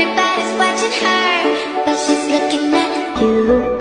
Everybody's watching her, but she's looking at you.